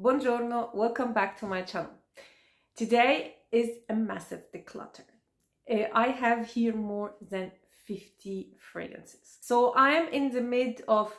Buongiorno, welcome back to my channel. Today is a massive declutter. Uh, I have here more than 50 fragrances. So I am in the mid of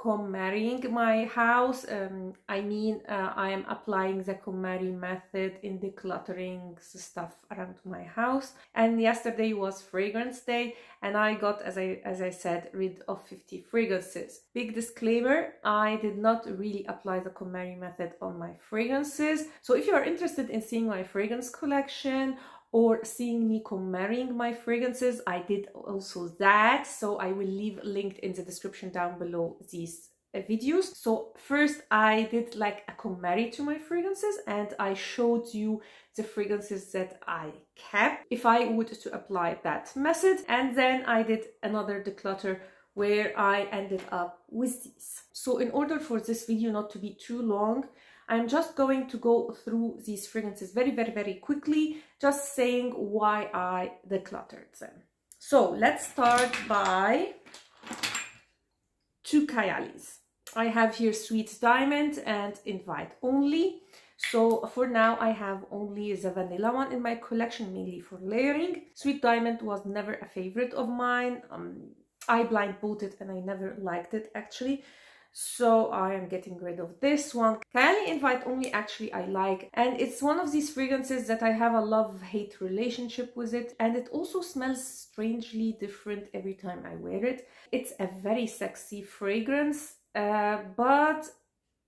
KonMariing my house. Um, I mean, uh, I am applying the KonMari method in decluttering stuff around my house. And yesterday was fragrance day, and I got, as I as I said, rid of 50 fragrances. Big disclaimer: I did not really apply the KonMari method on my fragrances. So if you are interested in seeing my fragrance collection or seeing me KonMariing my fragrances i did also that. So i will leave linked in the description down below these uh, videos. So first i did like a KonMari to my fragrances and i showed you the fragrances that i kept if i would to apply that method. And then i did another declutter where i ended up with these. So in order for this video not to be too long I'm just going to go through these fragrances very, very, very quickly, just saying why I decluttered them. So let's start by two Kayali's. I have here Sweet Diamond and Invite Only. So for now, I have only the vanilla one in my collection, mainly for layering. Sweet Diamond was never a favorite of mine. Um, I blind bought it and I never liked it actually so I am getting rid of this one. Kayali Invite Only actually I like and it's one of these fragrances that I have a love-hate relationship with it and it also smells strangely different every time I wear it. It's a very sexy fragrance uh, but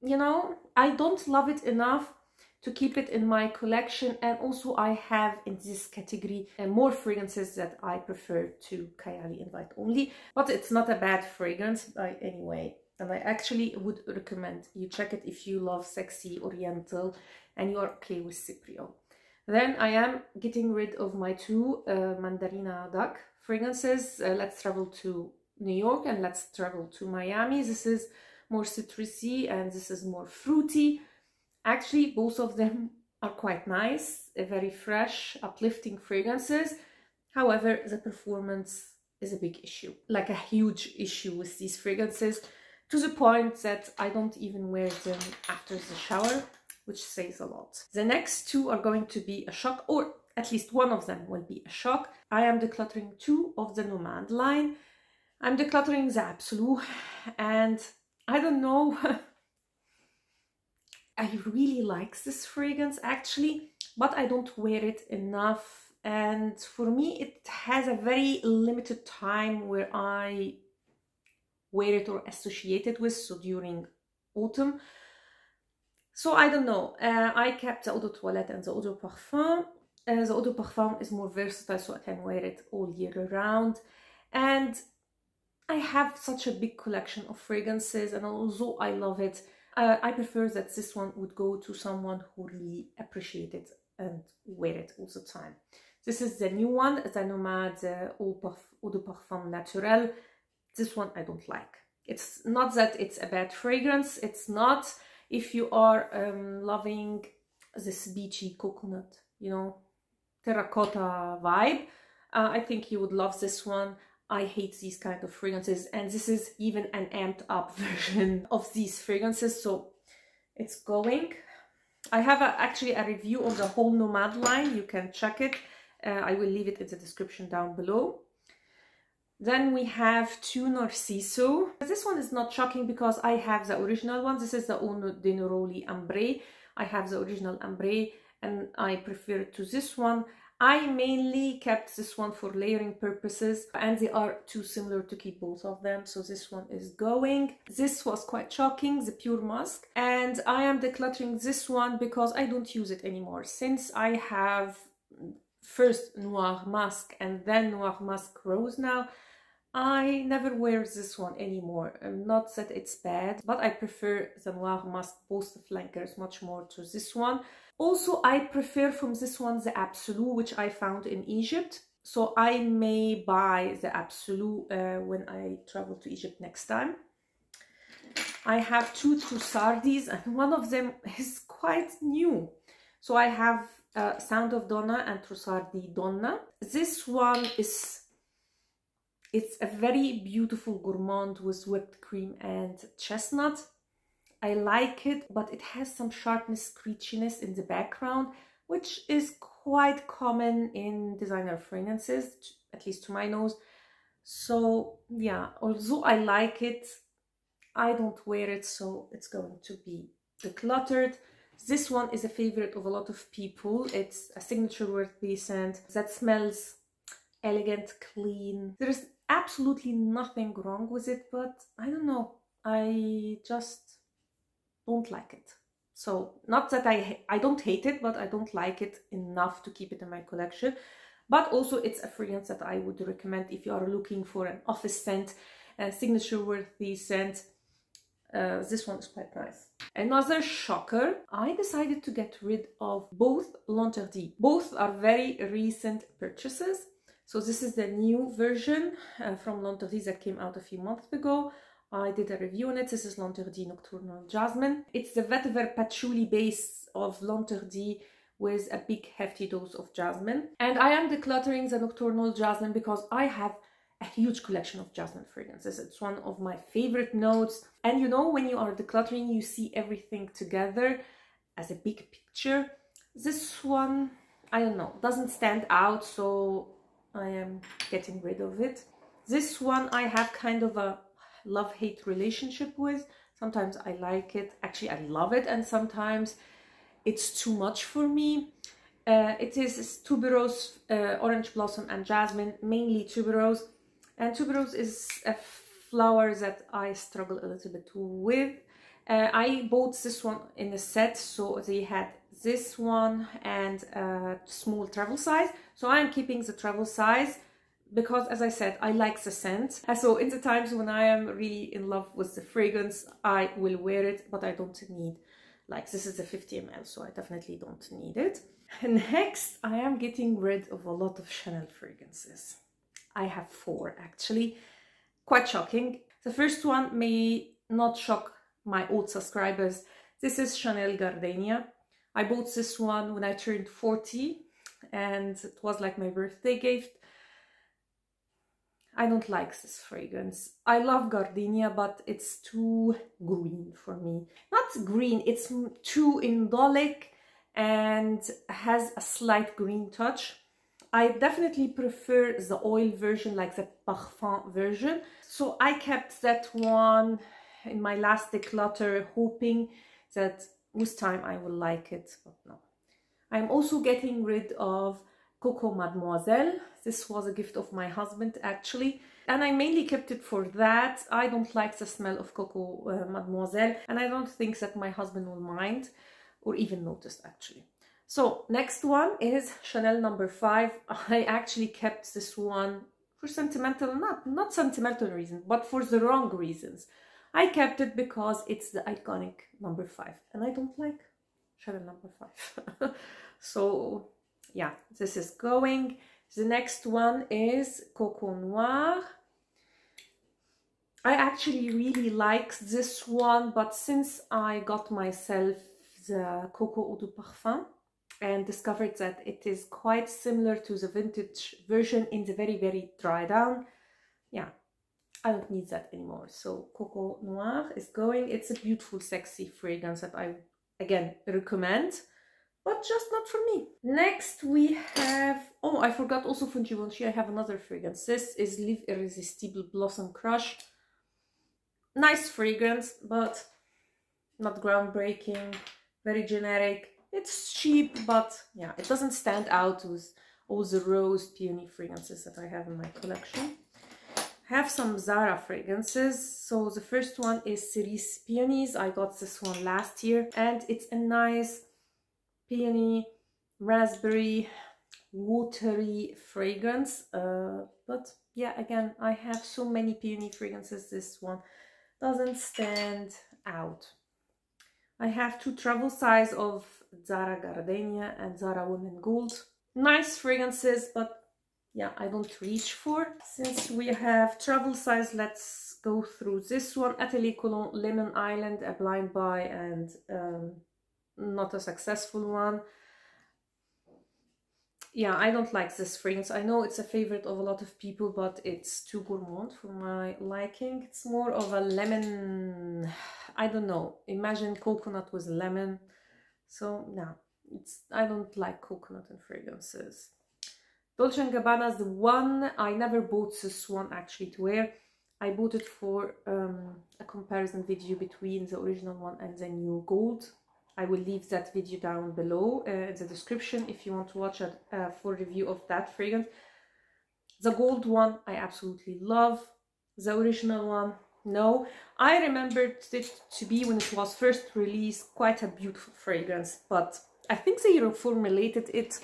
you know I don't love it enough to keep it in my collection and also I have in this category uh, more fragrances that I prefer to Kayali Invite Only but it's not a bad fragrance by anyway and I actually would recommend you check it if you love sexy oriental and you are okay with Cypriot. Then I am getting rid of my two uh, Mandarina Duck fragrances. Uh, let's travel to New York and let's travel to Miami. This is more citrusy and this is more fruity. Actually, both of them are quite nice, very fresh, uplifting fragrances. However, the performance is a big issue, like a huge issue with these fragrances to the point that I don't even wear them after the shower, which says a lot. The next two are going to be a shock, or at least one of them will be a shock. I am decluttering two of the Nomade line. I'm decluttering the Absolu, and I don't know, I really like this fragrance actually, but I don't wear it enough. And for me, it has a very limited time where I wear it or associate it with, so during autumn. So I don't know, uh, I kept the Eau de Toilette and the Eau de Parfum. Uh, the Eau de Parfum is more versatile, so I can wear it all year round. And I have such a big collection of fragrances, and although I love it, uh, I prefer that this one would go to someone who really appreciate it and wear it all the time. This is the new one, the Nomade Eau, Eau de Parfum Naturel. This one I don't like. It's not that it's a bad fragrance. It's not if you are um, loving this beachy coconut, you know, terracotta vibe. Uh, I think you would love this one. I hate these kind of fragrances and this is even an amped up version of these fragrances so it's going. I have a, actually a review of the whole Nomade line, you can check it. Uh, I will leave it in the description down below. Then we have two Narciso. This one is not shocking because I have the original one. This is the Uno de Neroli Ambre. I have the original Ambre and I prefer to this one. I mainly kept this one for layering purposes and they are too similar to keep both of them so this one is going. This was quite shocking, the Pure Musk and I am decluttering this one because I don't use it anymore since I have first Noir Musk and then Noir Musk Rose now I never wear this one anymore. Um, not that it's bad, but I prefer the Noir Musk Post Flankers much more to this one. Also, I prefer from this one the Absolu, which I found in Egypt. So I may buy the Absolu uh, when I travel to Egypt next time. I have two Trussardis and one of them is quite new. So I have uh, Sound of Donna and Trussardi Donna. This one is it's a very beautiful gourmand with whipped cream and chestnut. I like it, but it has some sharpness, screechiness in the background, which is quite common in designer fragrances, at least to my nose. So yeah, although I like it, I don't wear it, so it's going to be decluttered. This one is a favorite of a lot of people. It's a signature worthy scent that smells elegant, clean. There's absolutely nothing wrong with it, but I don't know. I just don't like it. So not that I I don't hate it, but I don't like it enough to keep it in my collection. But also it's a fragrance that I would recommend if you are looking for an office scent, a signature worthy scent. Uh, this one is quite nice. Another shocker, I decided to get rid of both L'Interdit. Both are very recent purchases. So this is the new version uh, from L'Interdit that came out a few months ago. I did a review on it. This is L'Interdit Nocturnal Jasmine. It's the vetiver patchouli base of L'Interdit with a big hefty dose of jasmine. And I am decluttering the Nocturnal Jasmine because I have a huge collection of jasmine fragrances. It's one of my favorite notes. And you know, when you are decluttering, you see everything together as a big picture. This one, I don't know, doesn't stand out, so I am getting rid of it. This one I have kind of a love-hate relationship with. Sometimes I like it, actually I love it, and sometimes it's too much for me. Uh, it is tuberose, uh, orange blossom and jasmine, mainly tuberose. And tuberose is a flower that I struggle a little bit with. Uh, I bought this one in a set, so they had this one and a small travel size. So I'm keeping the travel size because as I said, I like the scent. So in the times when I am really in love with the fragrance, I will wear it, but I don't need, like this is a 50 ml, so I definitely don't need it. Next, I am getting rid of a lot of Chanel fragrances. I have four actually, quite shocking. The first one may not shock my old subscribers. This is Chanel Gardenia. I bought this one when I turned 40 and it was like my birthday gift. I don't like this fragrance. I love gardenia, but it's too green for me. Not green, it's too indolic and has a slight green touch. I definitely prefer the oil version, like the parfum version. So I kept that one in my last declutter, hoping that with time I will like it, but no. I'm also getting rid of Coco Mademoiselle. This was a gift of my husband actually. And I mainly kept it for that. I don't like the smell of Coco uh, Mademoiselle and I don't think that my husband will mind or even notice actually. So next one is Chanel number five. I actually kept this one for sentimental, not, not sentimental reasons, but for the wrong reasons. I kept it because it's the iconic number five and I don't like Chanel number five. so yeah, this is going. The next one is Coco Noir. I actually really like this one, but since I got myself the Coco Eau de Parfum and discovered that it is quite similar to the vintage version in the very, very dry down, yeah, I don't need that anymore. So Coco Noir is going. It's a beautiful, sexy fragrance that I, again, recommend but just not for me. Next we have, oh I forgot also from Givenchy I have another fragrance. This is Live Irresistible Blossom Crush. Nice fragrance, but not groundbreaking, very generic. It's cheap, but yeah, it doesn't stand out with all the rose peony fragrances that I have in my collection. Have some Zara fragrances. So the first one is Cerise Peonies. I got this one last year and it's a nice peony, raspberry, watery fragrance. Uh, but yeah, again, I have so many peony fragrances. This one doesn't stand out. I have two travel size of Zara Gardenia and Zara Women Gold. Nice fragrances, but yeah, I don't reach for. Since we have travel size, let's go through this one. Atelier Cologne Lemon Island, a blind buy and um, not a successful one. yeah, I don't like this fragrance. I know it's a favorite of a lot of people, but it's too gourmand for my liking. It's more of a lemon, I don't know. Imagine coconut with lemon. So, no, it's I don't like coconut and fragrances. Dolce & Gabbana is the one, I never bought this one actually to wear. I bought it for um, a comparison video between the original one and the new gold I will leave that video down below uh, in the description if you want to watch a uh, full review of that fragrance. The gold one I absolutely love. The original one, no. I remembered it to be, when it was first released, quite a beautiful fragrance. But I think they reformulated it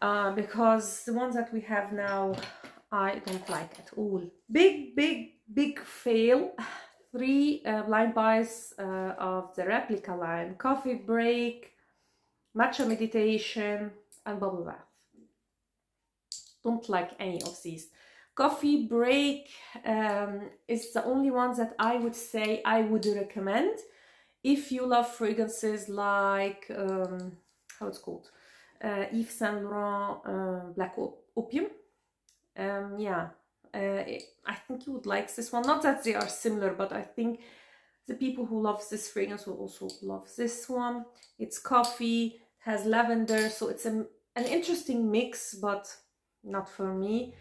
uh, because the ones that we have now, I don't like at all. Big, big, big fail. Three uh, blind buys uh, of the replica line. Coffee break matcha meditation and bubble bath. Don't like any of these. Coffee break um, is the only ones that i would say i would recommend. If you love fragrances like um, how it's called Yves Saint Laurent uh, Black Opium um, yeah uh, I think you would like this one. Not that they are similar, but I think the people who love this fragrance will also love this one. It's coffee, has lavender, so it's a, an interesting mix, but not for me.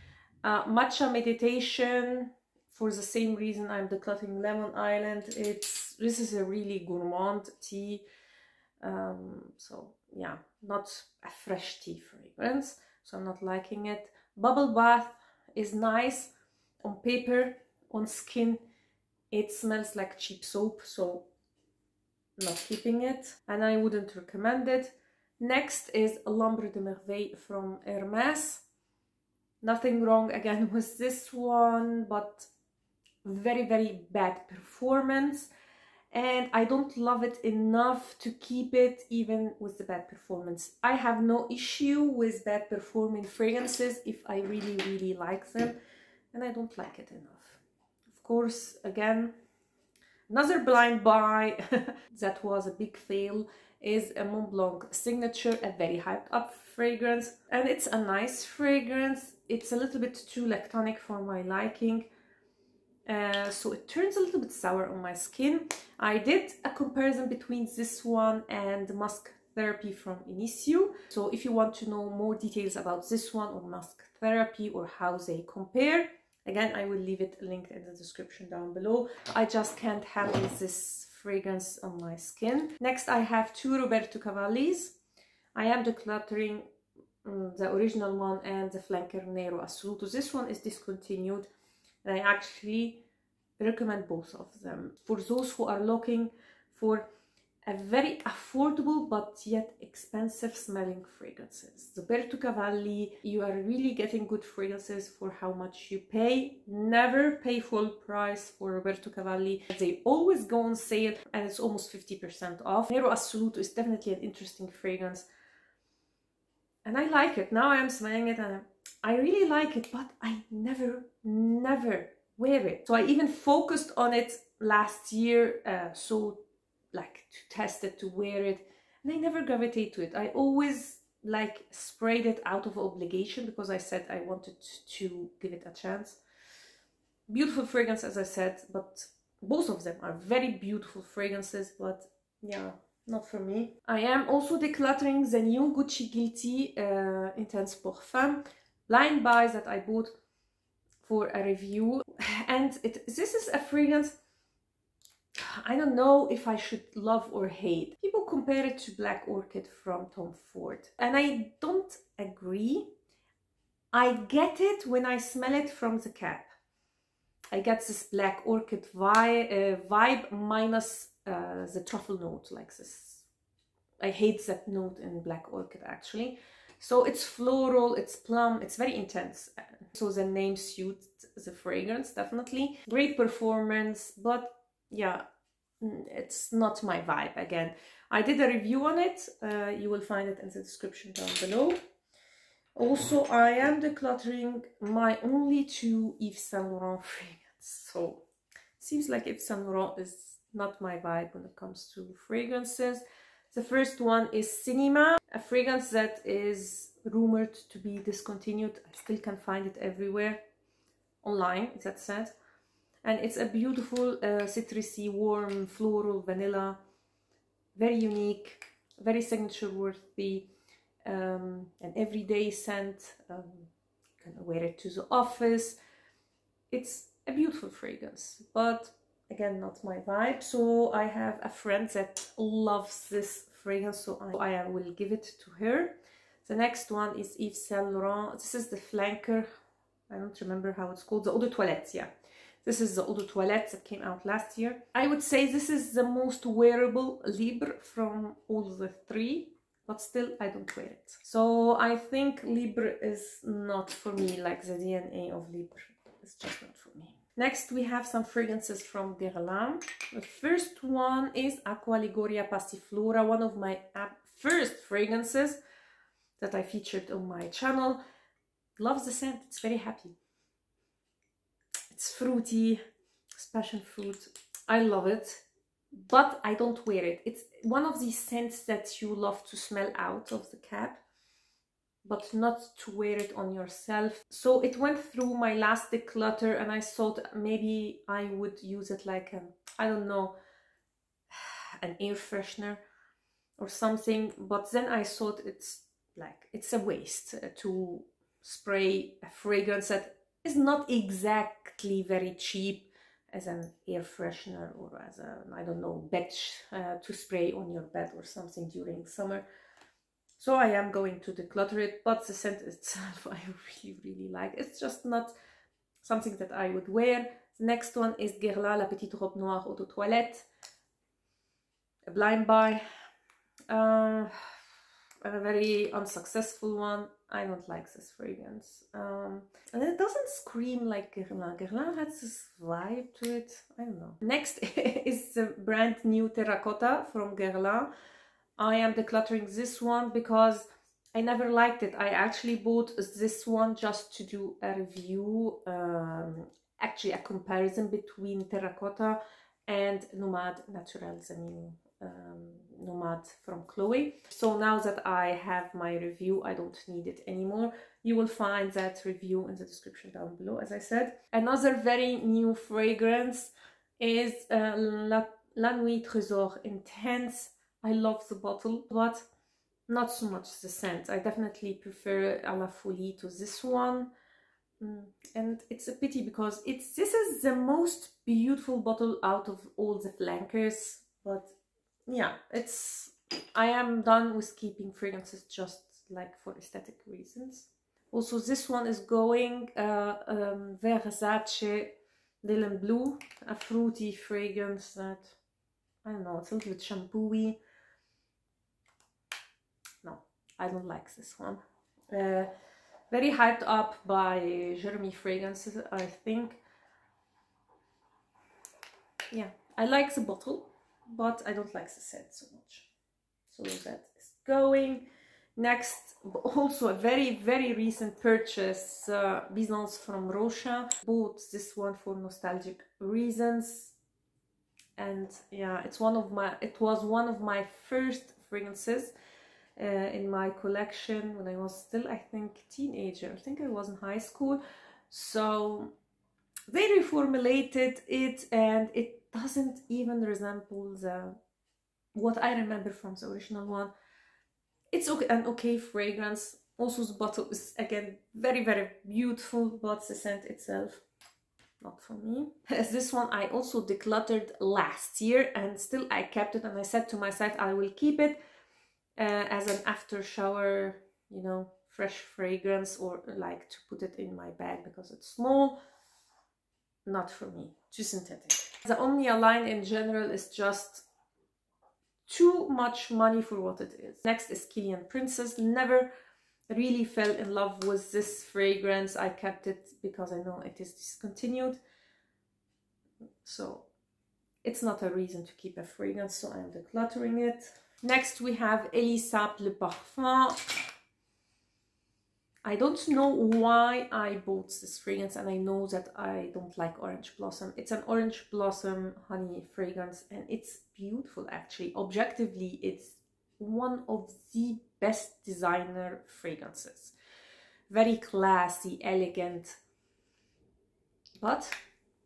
Uh, matcha meditation, for the same reason I'm decluttering Lemon Island. It's This is a really gourmand tea. Um, so yeah, not a fresh tea fragrance, so I'm not liking it. Bubble bath, is nice on paper, on skin. It smells like cheap soap, so not keeping it. And I wouldn't recommend it. Next is L'Ambre des Merveilles from Hermes. Nothing wrong again with this one, but very, very bad performance and I don't love it enough to keep it even with the bad performance. I have no issue with bad performing fragrances if I really really like them and I don't like it enough. Of course, again, another blind buy that was a big fail is a Montblanc Signature, a very hyped up fragrance and it's a nice fragrance. It's a little bit too lactonic for my liking uh, so it turns a little bit sour on my skin. I did a comparison between this one and Musc Therapy from Initio. So if you want to know more details about this one or Musc Therapy or how they compare, again, I will leave it linked in the description down below. I just can't handle this fragrance on my skin. Next, I have two Roberto Cavallis. I am decluttering um, the original one and the Flanker Nero Assoluto. This one is discontinued and I actually recommend both of them for those who are looking for a very affordable but yet expensive smelling fragrances. Roberto Cavalli, you are really getting good fragrances for how much you pay. Never pay full price for Roberto Cavalli. They always go on sale and it's almost 50% off. Nero Assoluto is definitely an interesting fragrance and I like it. Now I'm smelling it and I really like it, but I never, never wear it. So I even focused on it last year, uh, so like to test it, to wear it, and I never gravitate to it. I always like sprayed it out of obligation because I said I wanted to give it a chance. Beautiful fragrance, as I said, but both of them are very beautiful fragrances, but yeah, not for me. I am also decluttering the new Gucci Guilty uh, Intense Parfum line buys that I bought for a review and it this is a fragrance I don't know if I should love or hate. People compare it to Black Orchid from Tom Ford and I don't agree. I get it when I smell it from the cap. I get this Black Orchid vibe, uh, vibe minus uh, the truffle note like this. I hate that note in Black Orchid actually. So it's floral, it's plum, it's very intense. So the name suits the fragrance, definitely. Great performance, but yeah, mm, it's not my vibe again. I did a review on it. Uh, you will find it in the description down below. Also, I am decluttering my only two Yves Saint Laurent fragrances. So, seems like Yves Saint Laurent is not my vibe when it comes to fragrances. The first one is Cinema, a fragrance that is rumored to be discontinued. I still can find it everywhere online, that said. And it's a beautiful uh, citrusy, warm, floral, vanilla, very unique, very signature worthy, um, an everyday scent. Um, you can wear it to the office. It's a beautiful fragrance, but again, not my vibe. So I have a friend that loves this fragrance, so I, will give it to her. The next one is Yves Saint Laurent. This is the flanker. I don't remember how it's called. The Eau de Toilette, yeah. This is the Eau de Toilette that came out last year. I would say this is the most wearable Libre from all the three, but still I don't wear it. So I think Libre is not for me like the DNA of Libre. It's just not for me. Next, we have some fragrances from Guerlain. The first one is Aqua Allegoria Passiflora, one of my first fragrances that I featured on my channel. Loves the scent, it's very happy. It's fruity, it's passion fruit. I love it, but I don't wear it. It's one of these scents that you love to smell out of the cap but not to wear it on yourself. So it went through my last declutter and I thought maybe I would use it like, I don't know, an air freshener or something. But then I thought it's like, it's a waste uh, to spray a fragrance that is not exactly very cheap as an air freshener or as a, I don't know, bed uh, to spray on your bed or something during summer. So I am going to declutter it, but the scent itself I really, really like. It's just not something that I would wear. The next one is Guerlain La Petite Robe Noire Eau de Toilette. A blind buy. Uh, a very unsuccessful one. I don't like this fragrance. Um, and it doesn't scream like Guerlain. Guerlain has this vibe to it. I don't know. Next is the brand new Terracotta from Guerlain. I am decluttering this one because I never liked it. I actually bought this one just to do a review, um, actually a comparison between Terracotta and Nomade Naturals, the new um, Nomade from Chloe. So now that I have my review, I don't need it anymore. You will find that review in the description down below, as I said. Another very new fragrance is uh, La, La Nuit Trésor Intense I love the bottle, but not so much the scent. I definitely prefer A La Folie to this one. Mm, and it's a pity because it's this is the most beautiful bottle out of all the flankers. But yeah, it's I am done with keeping fragrances just like for aesthetic reasons. Also, this one is going uh, um, Versace Dylan Blue, a fruity fragrance that I don't know, it's a little bit shampooy. I don't like this one. Uh, very hyped up by Jeremy Fragrances, I think. Yeah, I like the bottle, but I don't like the scent so much. So that is going. Next, also a very, very recent purchase, uh, Byzance from Rochas. Bought this one for nostalgic reasons. And yeah, it's one of my, it was one of my first fragrances uh, in my collection when I was still, I think, teenager. I think I was in high school. So they reformulated it and it doesn't even resemble the what I remember from the original one. It's okay, an okay fragrance. Also the bottle is again very very beautiful but the scent itself not for me. As this one I also decluttered last year and still I kept it and I said to myself I will keep it uh, as an after shower, you know, fresh fragrance or like to put it in my bag because it's small. Not for me, too synthetic. The Omnia line in general is just too much money for what it is. Next is Kilian Princess. Never really fell in love with this fragrance. I kept it because I know it is discontinued. So it's not a reason to keep a fragrance, so I'm decluttering it. Next we have Elie Saab Le Parfum. I don't know why I bought this fragrance and I know that I don't like orange blossom. It's an orange blossom honey fragrance and it's beautiful actually. Objectively it's one of the best designer fragrances. Very classy, elegant, but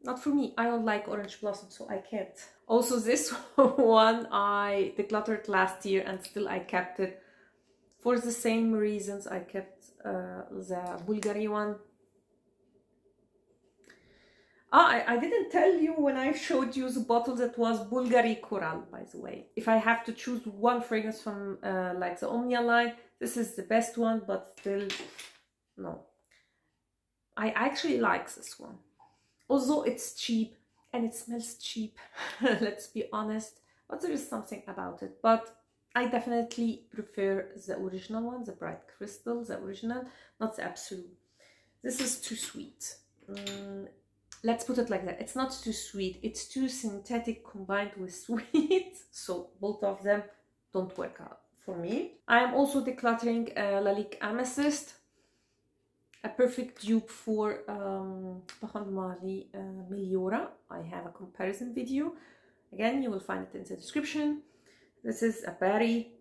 not for me. I don't like orange blossom, so I can't. Also this one I decluttered last year and still I kept it for the same reasons I kept uh, the Bulgari one. Ah, I, I, didn't tell you when I showed you the bottle that was Bulgari Coral, by the way. If I have to choose one fragrance from uh, like the Omnia line, this is the best one, but still, no. I actually like this one. Although it's cheap, and it smells cheap, let's be honest, but there is something about it. But I definitely prefer the original one, the Bright Crystal, the original, not the Absolute. This is too sweet. Mm, let's put it like that. It's not too sweet. It's too synthetic combined with sweet. so both of them don't work out for me. I am also decluttering uh, Lalique Amethyst. A perfect dupe for um, Mali uh, Meliora. I have a comparison video. Again, you will find it in the description. This is a very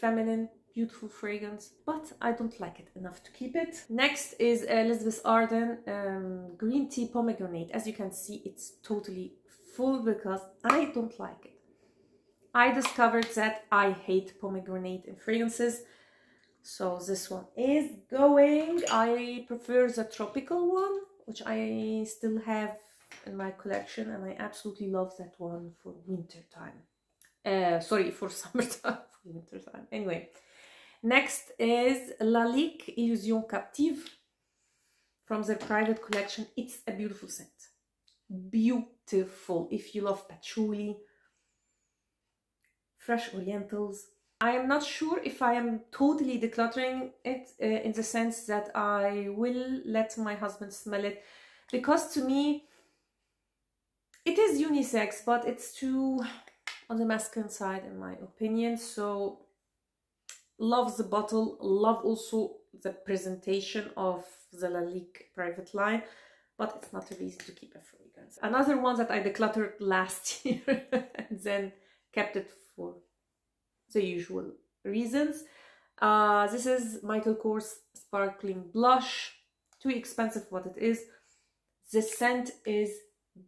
feminine, beautiful fragrance, but I don't like it enough to keep it. Next is Elizabeth Arden um, Green Tea Pomegranate. As you can see, it's totally full because I don't like it. I discovered that I hate pomegranate in fragrances. So this one is going. I prefer the tropical one, which I still have in my collection and I absolutely love that one for winter time. Uh, sorry, for summertime, for winter time. Anyway, next is Lalique Illusion Captive from their private collection. It's a beautiful scent. Beautiful. If you love patchouli, fresh orientals. I am not sure if I am totally decluttering it uh, in the sense that I will let my husband smell it. Because to me it is unisex but it's too on the masculine side in my opinion. So love the bottle love also the presentation of the Lalique private line but it's not a reason to keep a fragrance another one that I decluttered last year and then kept it for the usual reasons. Uh, this is Michael Kors sparkling blush. Too expensive what it is. The scent is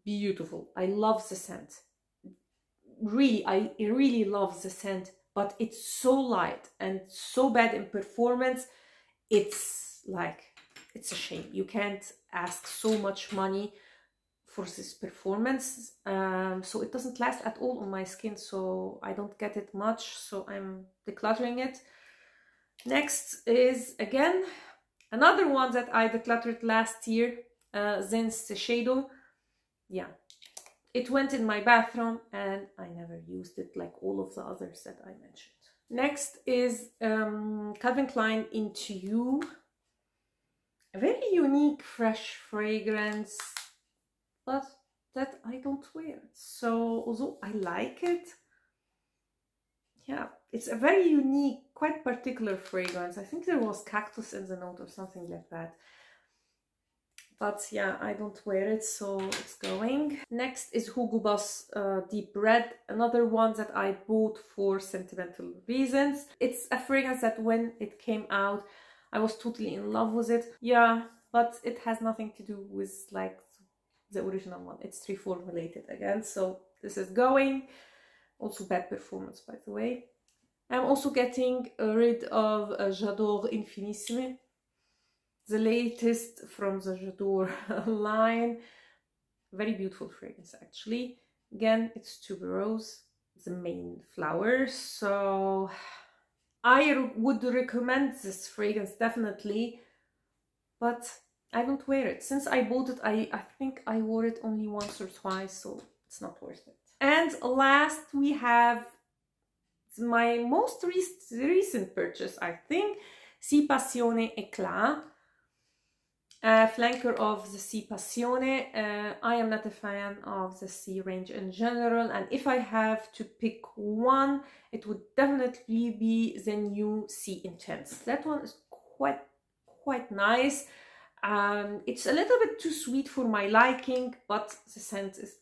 beautiful. I love the scent. Really, I really love the scent, but it's so light and so bad in performance. It's like, it's a shame. You can't ask so much money for this performance. Um, so it doesn't last at all on my skin, so I don't get it much. So I'm decluttering it. Next is, again, another one that I decluttered last year, uh, Zen's Shadow. Yeah, it went in my bathroom and I never used it like all of the others that I mentioned. Next is um, Calvin Klein Into You. A very unique fresh fragrance, but that I don't wear. So although I like it, yeah, it's a very unique, quite particular fragrance. I think there was cactus in the note or something like that but yeah I don't wear it so it's going. Next is Hugo Boss uh, Deep Red, another one that I bought for sentimental reasons. It's a fragrance that when it came out I was totally in love with it. Yeah, but it has nothing to do with like the original one. It's 3-4 related again, so this is going. Also bad performance by the way. I'm also getting rid of uh, J'adore Infinissime the latest from the J'adore line. Very beautiful fragrance actually. Again, it's tuberose, the main flower. So I would recommend this fragrance definitely, but I don't wear it. Since I bought it, I, I think I wore it only once or twice, so it's not worth it. And last we have my most recent purchase, I think, Si Passione Eclat uh, flanker of the Si Passione. Uh, I am not a fan of the Si range in general and if I have to pick one it would definitely be the new Si Intense. That one is quite quite nice. Um, it's a little bit too sweet for my liking but the scent is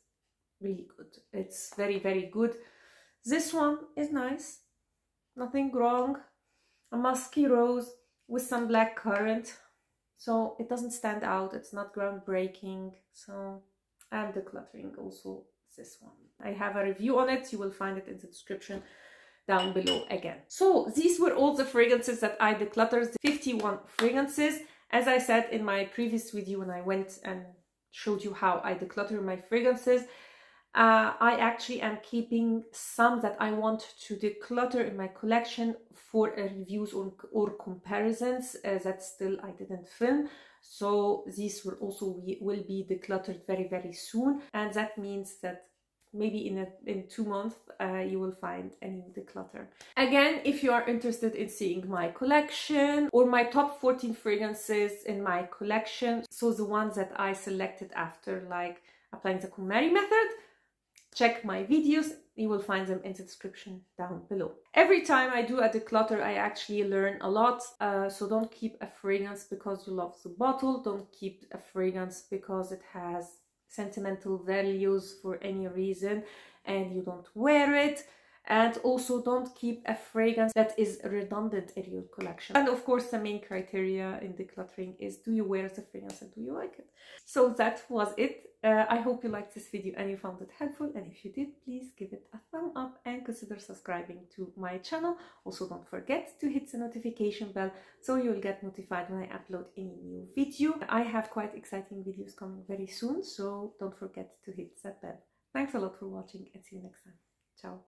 really good. It's very very good. This one is nice nothing wrong. A musky rose with some black currant. So it doesn't stand out, it's not groundbreaking. So I'm decluttering also this one. I have a review on it, you will find it in the description down below again. So these were all the fragrances that I decluttered, 51 fragrances. As I said in my previous video when I went and showed you how I declutter my fragrances, uh, I actually am keeping some that I want to declutter in my collection for uh, reviews or, or comparisons uh, that still I didn't film. So these will also be, will be decluttered very, very soon. And that means that maybe in a, in two months uh, you will find a new declutter. Again, if you are interested in seeing my collection or my top 14 fragrances in my collection, so the ones that I selected after like applying the KonMari method, check my videos. You will find them in the description down below. Every time i do a declutter i actually learn a lot. Uh, so don't keep a fragrance because you love the bottle. Don't keep a fragrance because it has sentimental values for any reason and you don't wear it. And also don't keep a fragrance that is redundant in your collection. And of course the main criteria in decluttering is do you wear the fragrance and do you like it? So that was it uh, i hope you liked this video and you found it helpful. And if you did please give it a thumb up and consider subscribing to my channel. Also don't forget to hit the notification bell so you'll get notified when i upload any new video. I have quite exciting videos coming very soon so don't forget to hit that bell. Thanks a lot for watching and see you next time. Ciao